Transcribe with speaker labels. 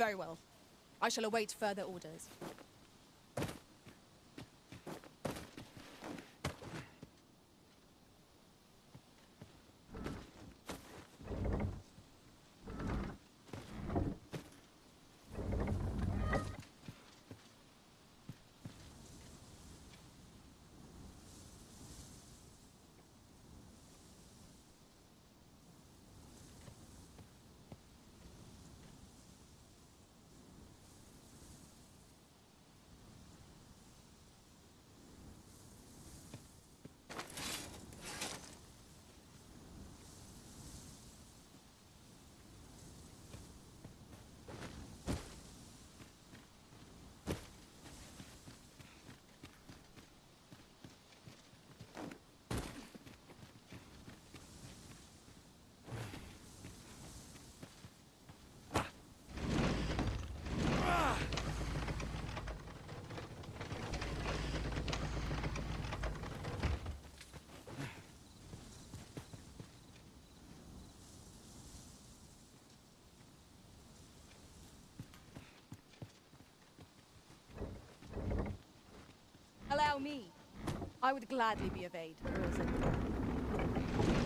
Speaker 1: Very well. I shall await further orders. I would gladly be of aid, Rosa.